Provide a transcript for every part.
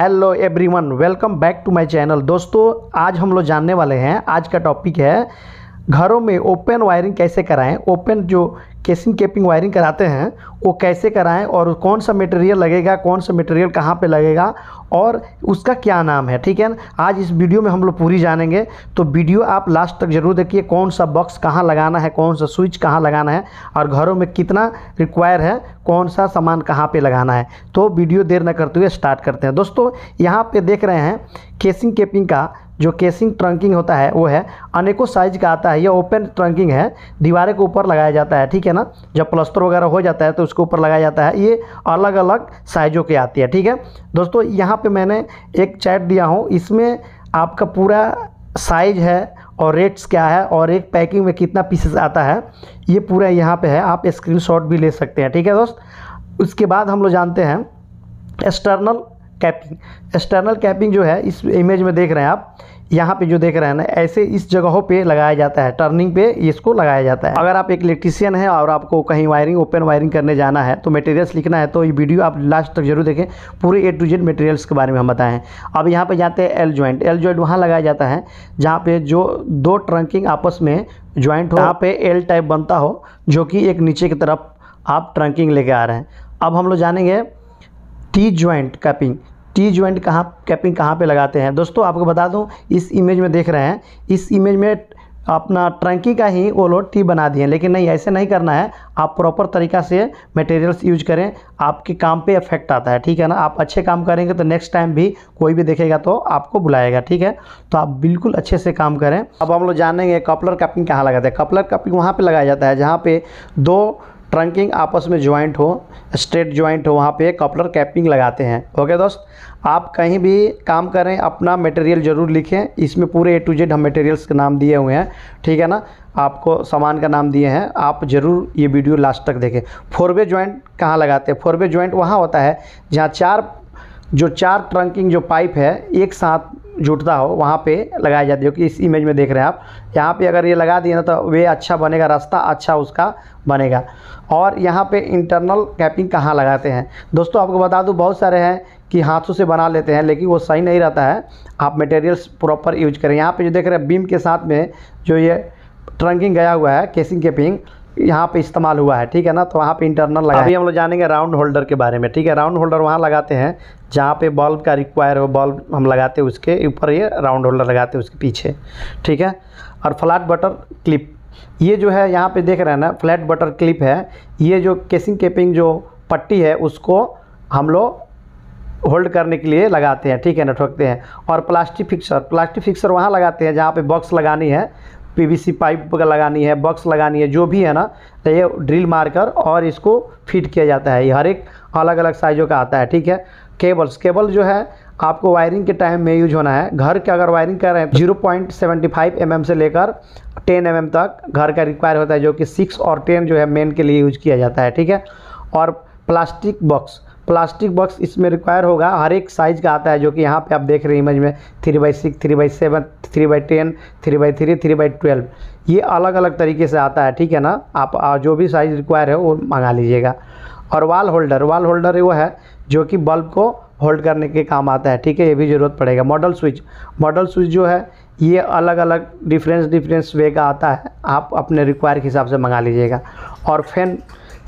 Hello everyone welcome back to my channel दोस्तों, आज हम लोग जानने वाले हैं, आज का टॉपिक है, घरों में ओपन वायरिंग कैसे कराएँ? ओपन जो केसिंग केपिंग वायरिंग कराते हैं, वो कैसे कराएँ और कौन सा मटेरियल लगेगा, कौन सा मटेरियल कहाँ पे लगेगा और उसका क्या नाम है, ठीक है ना? आज इस वीडियो में हम लोग पूरी जानेंगे तो वीडियो आप लास्ट तक ज़रूर देखिए कौन सा बॉक्स कहाँ लगाना है, कौन सा स्विच कहाँ लगाना है और घरों में कितना रिक्वायर है, कौन सा सामान कहाँ पर लगाना है। तो वीडियो देर न करते हुए स्टार्ट करते हैं। दोस्तों, यहाँ पर देख रहे हैं केसिंग केपिंग का जो केसिंग ट्रंकिंग होता है, वो है। अनेकों साइज़ का आता है। यह ओपन ट्रंकिंग है। दीवारें के ऊपर लगाया जाता है, ठीक है ना? जब प्लस्तर वगैरह हो जाता है तो उसके ऊपर लगाया जाता है। ये अलग अलग साइज़ों की आती है, ठीक है? दोस्तों, यहाँ पे मैंने एक चैट दिया हूँ। इसमें आपका पूरा साइज़ है और रेट्स क्या है और एक पैकिंग में कितना पीसेस आता है। ये पूरा यहाँ पे है। आप स्क्रीनशॉट भी ले सकते हैं, ठीक है दोस्त? उसके बाद हम लोग जानते हैं एक्सटर्नल कैपिंग एक्सटर्नल कैपिंग जो है, इस इमेज में देख रहे हैं आप, यहाँ पे जो देख रहे हैं ना, ऐसे इस जगहों पे लगाया जाता है टर्निंग पे इसको लगाया जाता है। अगर आप एक इलेक्ट्रीशियन हैं और आपको कहीं वायरिंग ओपन वायरिंग करने जाना है तो मटेरियल्स लिखना है तो ये वीडियो आप लास्ट तक ज़रूर देखें। पूरे ए टू जेड मटेरियल्स के बारे में हम बताएँ। अब यहाँ पर जाते हैं एल ज्वाइंट एल ज्वाइंट वहाँ लगाया जाता है, जहाँ पर जो दो ट्रंकिंग आपस में ज्वाइंट हो यहाँ पे एल टाइप बनता हो, जो कि एक नीचे की तरफ़ आप ट्रंकिंग लेके आ रहे हैं। अब हम लोग जानेंगे T joint capping T joint कहाँ कैपिंग कहाँ पे लगाते हैं? दोस्तों, आपको बता दूँ, इस इमेज में देख रहे हैं, इस इमेज में अपना ट्रंकी का ही वो लोग टी बना दिए लेकिन नहीं, ऐसे नहीं करना है। आप प्रॉपर तरीका से मटेरियल्स यूज़ करें, आपके काम पे इफ़ेक्ट आता है, ठीक है ना? आप अच्छे काम करेंगे तो नेक्स्ट टाइम भी कोई भी देखेगा तो आपको बुलाएगा, ठीक है? तो आप बिल्कुल अच्छे से काम करें। अब हम लोग जानेंगे कपलर कैपिंग कहाँ लगाते हैं। कपलर कैपिंग वहाँ पर लगाया जाता है, जहाँ पर दो ट्रंकिंग आपस में ज्वाइंट हो स्ट्रेट ज्वाइंट हो, वहाँ पे कपलर कैपिंग लगाते हैं। ओके दोस्त, आप कहीं भी काम करें, अपना मटेरियल ज़रूर लिखें। इसमें पूरे ए टू जेड हम मटेरियल्स के नाम दिए हुए हैं। ठीक है ना? आपको सामान का नाम दिए हैं। आप ज़रूर ये वीडियो लास्ट तक देखें। फोरवे ज्वाइंट कहाँ लगाते हैं? फोरवे ज्वाइंट वहाँ होता है, जहाँ चार, जो चार ट्रंकिंग जो पाइप है, एक साथ जुटता हो, वहाँ पे लगाया जाती है कि इस इमेज में देख रहे हैं आप। यहाँ पे अगर ये लगा दिए ना तो वे अच्छा बनेगा, रास्ता अच्छा उसका बनेगा। और यहाँ पे इंटरनल कैपिंग कहाँ लगाते हैं? दोस्तों, आपको बता दूँ, बहुत सारे हैं कि हाथों से बना लेते हैं, लेकिन वो सही नहीं रहता है। आप मटेरियल्स प्रॉपर यूज़ करें। यहाँ पर जो देख रहे हैं बीम के साथ में जो ये ट्रंकिंग गया हुआ है केसिंग कैपिंग यहाँ पे इस्तेमाल हुआ है ठीक है ना? तो वहाँ पे इंटरनल लगा अभी हम लोग जानेंगे राउंड होल्डर के बारे में ठीक है? राउंड होल्डर वहाँ लगाते हैं जहाँ पे बल्ब का रिक्वायर हो बल्ब हम लगाते हैं उसके ऊपर ये राउंड होल्डर लगाते हैं उसके पीछे ठीक है? और फ्लैट बटर क्लिप ये जो है यहाँ पे देख रहे हैं ना फ्लैट बटर क्लिप है ये जो केसिंग केपिंग जो पट्टी है उसको हम लोग होल्ड करने के लिए लगाते हैं ठीक है ना? ठोकते हैं। और प्लास्टिक फिक्सर प्लास्टिक फिक्सर वहाँ लगाते हैं जहाँ पे बॉक्स लगानी है पीवीसी पाइप लगानी है, बॉक्स लगानी है, जो भी है ना तो ये ड्रिल मारकर और इसको फिट किया जाता है। ये हर एक अलग अलग साइज़ों का आता है, ठीक है? केबल्स, केबल जो है, आपको वायरिंग के टाइम में यूज़ होना है। घर के अगर वायरिंग कर रहे हैं, zero point seventy five M M से लेकर टेन एम एम तक घर का रिक्वायर होता है, जो कि सिक्स और टेन जो है, मेन के लिए यूज़ किया जाता है, ठीक है? और प्लास्टिक बॉक्स प्लास्टिक बॉक्स इसमें रिक्वायर होगा। हर एक साइज़ का आता है, जो कि यहाँ पे आप देख रहे हैं इमेज में। Three by six three by seven three by ten three by three three by twelve ये अलग अलग तरीके से आता है, ठीक है ना? आप जो भी साइज़ रिक्वायर है, वो मंगा लीजिएगा। और वाल होल्डर वाल होल्डर वो है, जो कि बल्ब को होल्ड करने के काम आता है, ठीक है? ये भी ज़रूरत पड़ेगा। मॉडल स्विच मॉडल स्विच जो है, ये अलग अलग डिफरेंस डिफरेंस वे का आता है। आप अपने रिक्वायर के हिसाब से मंगा लीजिएगा। और फ़ैन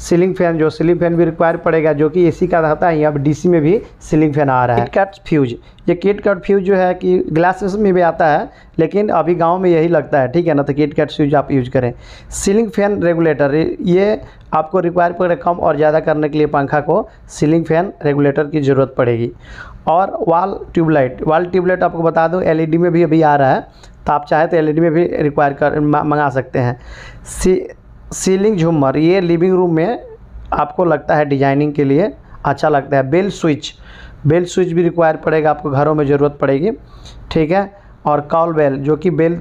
सीलिंग फ़ैन जो सीलिंग फ़ैन भी रिक्वायर पड़ेगा, जो कि एसी का रहता है अब डीसी में भी सीलिंग फ़ैन आ रहा है। किट फ्यूज ये किट कट फ्यूज जो है कि ग्लासेस में भी आता है, लेकिन अभी गाँव में यही लगता है, ठीक है ना? तो किट कट फ्यूज आप यूज़ करें। सीलिंग फ़ैन रेगुलेटर ये आपको रिक्वायर पड़े कम और ज़्यादा करने के लिए पंखा को सीलिंग फ़ैन रेगुलेटर की ज़रूरत पड़ेगी। और वाल ट्यूबलाइट वाल ट्यूबलाइट आपको बता दूँ एल में भी अभी आ रहा है तो आप चाहे तो एलईडी में भी रिक्वायर कर मंगा सकते हैं। सी सीलिंग झूमर, ये लिविंग रूम में आपको लगता है डिज़ाइनिंग के लिए अच्छा लगता है। बेल स्विच बेल स्विच भी रिक्वायर पड़ेगा, आपको घरों में ज़रूरत पड़ेगी, ठीक है? और कॉल बेल जो कि बेल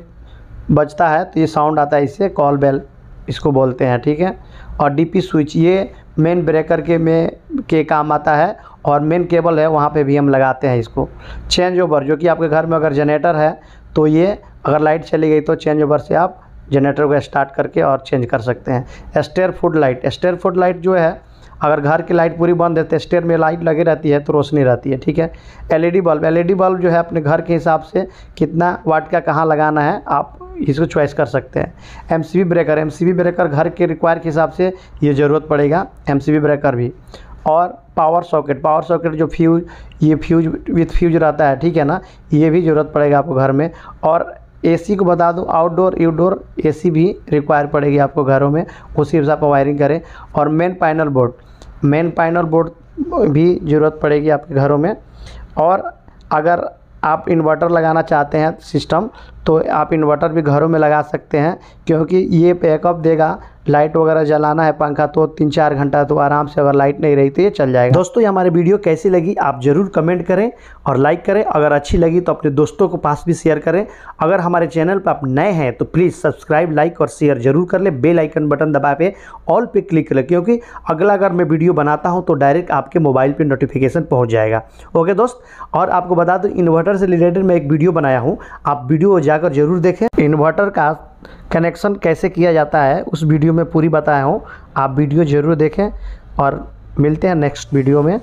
बजता है तो ये साउंड आता है इससे कॉल बेल इसको बोलते हैं, ठीक है? और डीपी स्विच ये मेन ब्रेकर के में, के काम आता है, और मेन केबल है, वहाँ पे भी हम लगाते हैं इसको। चेंज ओवर जो कि आपके घर में अगर जनरेटर है तो ये अगर लाइट चली गई तो चेंज ओवर से आप जनरेटर को स्टार्ट करके और चेंज कर सकते हैं। Stair foot light stair foot light जो है, अगर घर की लाइट पूरी बंद है तो स्टेयर में लाइट लगी रहती है तो रोशनी रहती है, ठीक है? एलईडी बल्ब एलईडी बल्ब जो है अपने घर के हिसाब से कितना वाट का कहाँ लगाना है, आप इसको चॉइस कर सकते हैं। एमसीबी ब्रेकर एमसीबी ब्रेकर घर के रिक्वायर के हिसाब से ये ज़रूरत पड़ेगा एमसीबी ब्रेकर भी। और पावर सॉकेट पावर सॉकेट जो फ्यूज ये फ्यूज विथ फ्यूज रहता है, ठीक है ना? ये भी ज़रूरत पड़ेगा आपको घर में। और एसी को बता दूँ आउटडोर इंडोर एसी भी रिक्वायर पड़ेगी आपको घरों में। उसी हिसाब से वायरिंग करें। और main panel board main panel board भी ज़रूरत पड़ेगी आपके घरों में। और अगर आप इन्वर्टर लगाना चाहते हैं सिस्टम तो आप इन्वर्टर भी घरों में लगा सकते हैं, क्योंकि ये बैकअप देगा लाइट वगैरह जलाना है पंखा तो तीन चार घंटा तो आराम से अगर लाइट नहीं रही तो ये चल जाएगा। दोस्तों, ये हमारी वीडियो कैसी लगी, आप ज़रूर कमेंट करें और लाइक करें। अगर अच्छी लगी तो अपने दोस्तों को पास भी शेयर करें। अगर हमारे चैनल पर आप नए हैं तो प्लीज़ सब्सक्राइब, लाइक और शेयर ज़रूर कर ले। बेल आइकन बटन दबा पे, ऑल पे क्लिक करें, क्योंकि अगला अगर मैं वीडियो बनाता हूँ तो डायरेक्ट आपके मोबाइल पर नोटिफिकेशन पहुँच जाएगा। ओके दोस्त, और आपको बता दूँ, इन्वर्टर से रिलेटेड मैं एक वीडियो बनाया हूँ। आप वीडियो जाकर ज़रूर देखें। इन्वर्टर का कनेक्शन कैसे किया जाता है, उस वीडियो में पूरी बताया हूँ। आप वीडियो ज़रूर देखें और मिलते हैं नेक्स्ट वीडियो में।